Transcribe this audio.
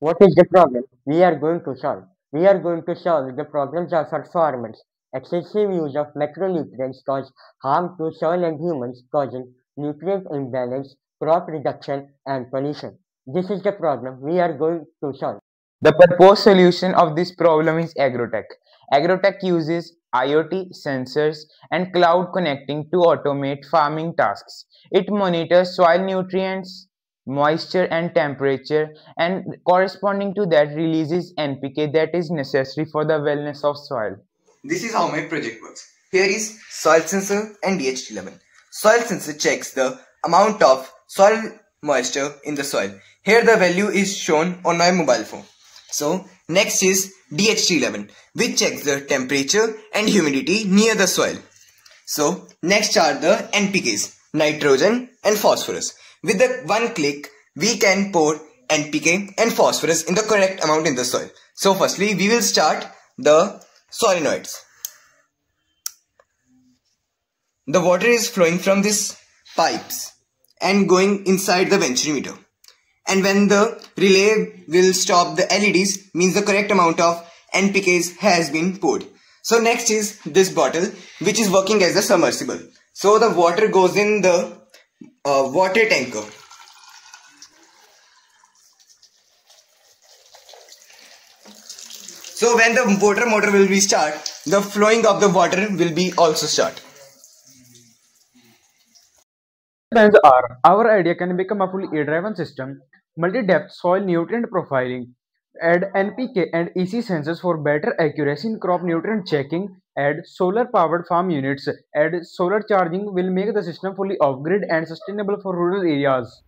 What is the problem we are going to solve? We are going to solve the problems of our farmers. Excessive use of macronutrients cause harm to soil and humans, causing nutrient imbalance, crop reduction, and pollution. This is the problem we are going to solve. The proposed solution of this problem is agrotech. Agrotech uses IoT sensors and cloud connecting to automate farming tasks. It monitors soil nutrients, moisture and temperature and corresponding to that releases NPK that is necessary for the wellness of soil. This is how my project works. Here is soil sensor and DHT11. Soil sensor checks the amount of soil moisture in the soil. Here the value is shown on my mobile phone. So next is DHT11 which checks the temperature and humidity near the soil. So next are the NPKs, nitrogen and phosphorus. With the one click, we can pour NPK and phosphorus in the correct amount in the soil. So firstly, we will start the solenoids. The water is flowing from these pipes and going inside the venturimeter. And when the relay will stop the LEDs means the correct amount of NPKs has been poured. So next is this bottle which is working as a submersible. So the water goes in the uh, water tanker. So when the water motor will be start, the flowing of the water will be also start. our idea can become a fully AI-driven system, multi-depth soil nutrient profiling, add NPK and EC sensors for better accuracy in crop nutrient checking, add solar powered farm units, add solar charging will make the system fully off-grid and sustainable for rural areas.